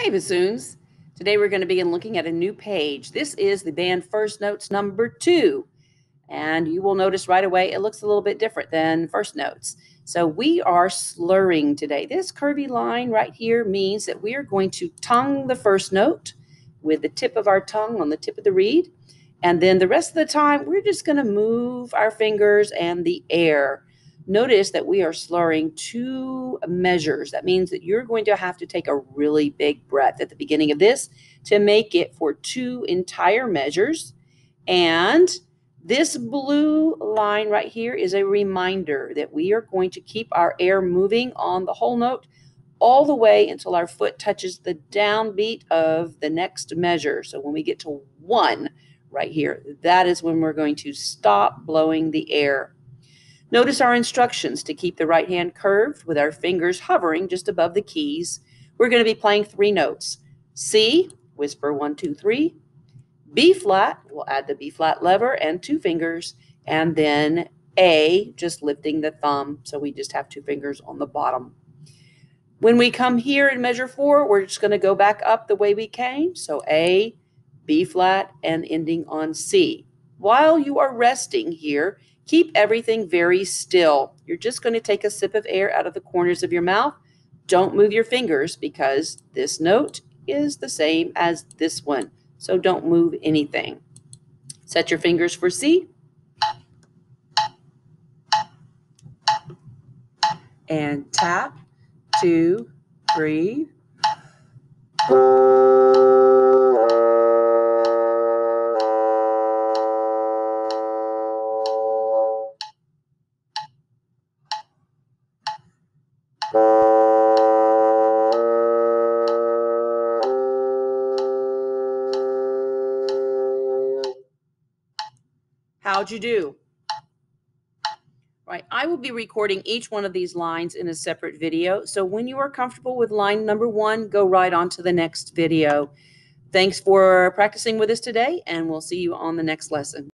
Hey, bassoons. Today we're going to begin looking at a new page. This is the band First Notes number two. And you will notice right away it looks a little bit different than First Notes. So we are slurring today. This curvy line right here means that we are going to tongue the first note with the tip of our tongue on the tip of the reed. And then the rest of the time, we're just going to move our fingers and the air notice that we are slurring two measures. That means that you're going to have to take a really big breath at the beginning of this to make it for two entire measures. And this blue line right here is a reminder that we are going to keep our air moving on the whole note all the way until our foot touches the downbeat of the next measure. So when we get to one right here, that is when we're going to stop blowing the air. Notice our instructions to keep the right hand curved with our fingers hovering just above the keys. We're going to be playing three notes. C, whisper one, two, three. B flat, we'll add the B flat lever and two fingers. And then A, just lifting the thumb. So we just have two fingers on the bottom. When we come here in measure four, we're just going to go back up the way we came. So A, B flat, and ending on C. While you are resting here, Keep everything very still. You're just going to take a sip of air out of the corners of your mouth. Don't move your fingers because this note is the same as this one. So don't move anything. Set your fingers for C. And tap, two, three. How'd you do? Right, I will be recording each one of these lines in a separate video. So when you are comfortable with line number one, go right on to the next video. Thanks for practicing with us today, and we'll see you on the next lesson.